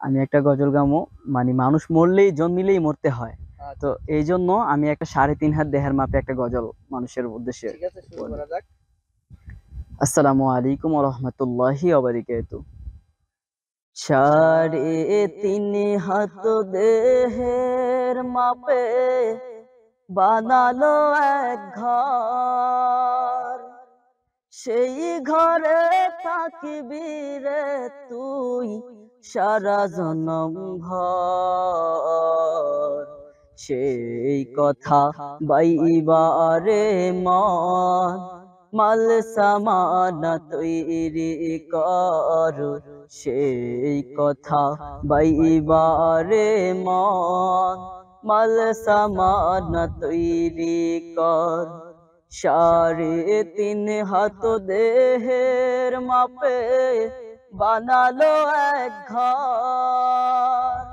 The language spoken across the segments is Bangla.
আমি একটা গজল গামো মানে মানুষ মরলেই জন্মিলেই মরতে হয়। আচ্ছা, তো এই জন্য আমি একটা সাড়ে তিন হাত দেহের মাপে একটা গজল মানুষের উদ্দেশ্যে আসসালামু আলাইকুম রহমতুল্লাহি অবরিকাতু সাড়ে তিন হাত দেহের মাপে বানালো এক ঘর। সেই ঘরে থাকবি রে তুই সারা জনম ভর সেই কথা বাইবারে মন, মাল সামানা তৈরি কর। সেই কথা বাইবারে মন, মাল সামানা তৈরি কর। সাড়ে তিন হাত দেহের মাপে বানালো এক ঘর।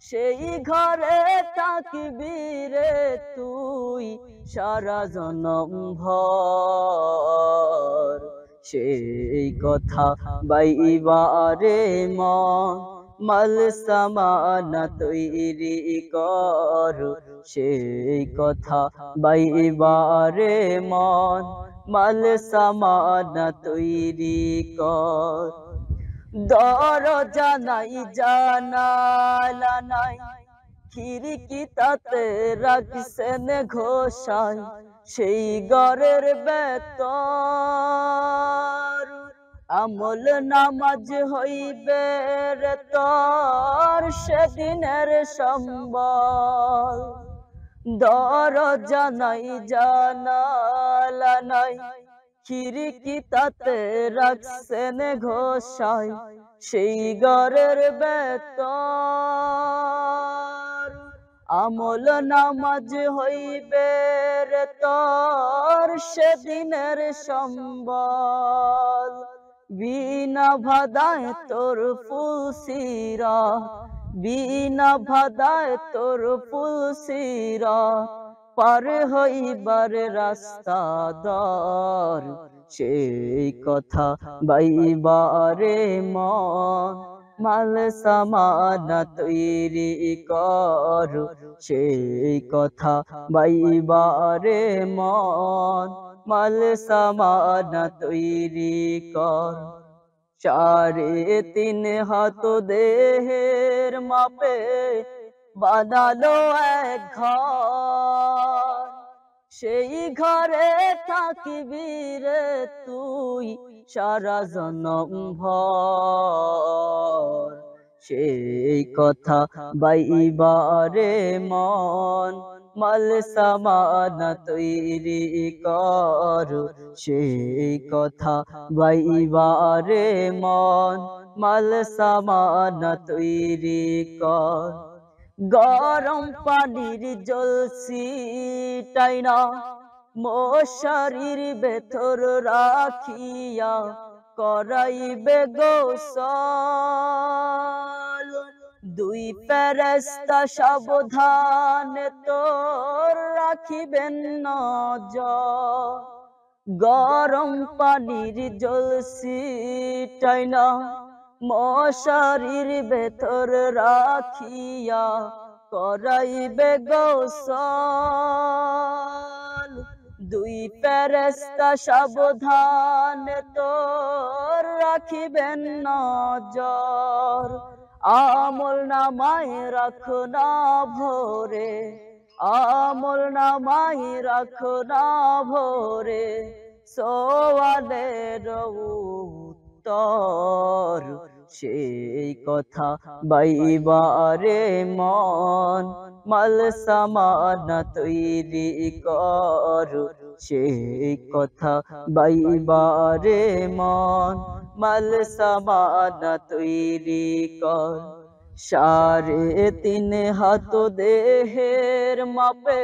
সেই ঘরে থাকবি রে তুই সারা জনম ভর। সেই কথা বাইবারে মন, মাল সামানা তৈরি কর। সেই কথা বাইবারে মন, মাল সামানা তৈরি কর। দরজা নাই, জানালা নাই। খিড়কি তাতে রাখছেন ঘোষাই, সেই গড়ের বেতর আমল নামাজ হইবে রে তোর সেদিনের সম্বল। দরজা নাই, জানালা নাই খিড়কি তাতে রাখছেন ঘোষাই, সেই গড়ের বেতর আমল নামাজ হইবে তোর সেদিনের সম্বল। বিনা ভাদায় তোর ফুলসিরা বিনা ভাদায় তোর ফুলসিরা পার হইবার রাস্তা দর সেই কথা বাইবারে মন মাল সামানা তৈরি কর সেই কথা বাইবারে মন মাল সামানা তৈরি কর। চারে তিন হাত দেহের মাপে বানালো এক ঘর সেই ঘরে থাকবি রে তুই সারা জনম ভর সেই কথা বাইবারে মন মাল সামানা তৈরি কর। সেই কথা বাইবারে মন মাল সামানা তৈরি কর। গরম পানির জলসি টাইনা মশারির ভেতর রাখিয়া করাইবে গোসল। দুই ফেরেস্তা সাবধান তোর রাখিবেন নজর। গরম পানির জলসি টাইনা মশারির ভেতর রাখিয়া করাইবে গোসল দুই ফেরেস্তা সাবধান তোর রাখিবেন নজর। আমল নামায় রাখ না ভোরে, আমল নামায় রাখ না ভোরে। সোয়ালের উত্তর। সেই কথা বাইবারে মন মাল সামানা তৈরি কর। সেই কথা বাইবারে মন মাল সামানা তৈরি কর। সাড়ে তিন হাত দেহের মাপে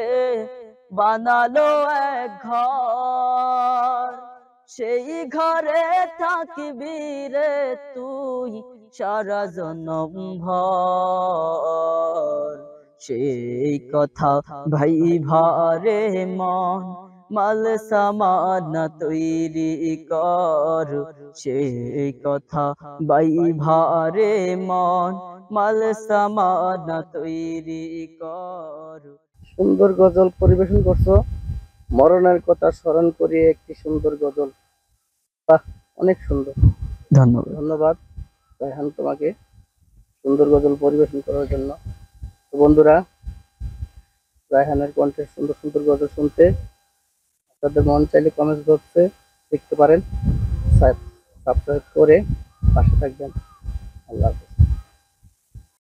বানালো এক ঘর। সেই ঘরে থাকবি রে তুই, সারা জনম ভর। সেই কথা ভাই ভারে মন মাল সামানা তৈরি কর। সেই কথা বাই ভারে মন মাল সামানা তৈরি করো। সুন্দর গজল পরিবেশন করছ। মরণের কথা স্মরণ করিয়ে একটি সুন্দর গজল। বাহ অনেক সুন্দর। ধন্যবাদ। ধন্যবাদ রায়হান তোমাকে সুন্দর গজল পরিবেশন করার জন্য। তো বন্ধুরা রায়হানের কণ্ঠে সুন্দর সুন্দর গজল শুনতে আপনাদের মন চাইলে কমেন্ট বক্সে দেখতে পারেন। সাবস্ক্রাইব করে পাশে থাকবেন। আল্লাহ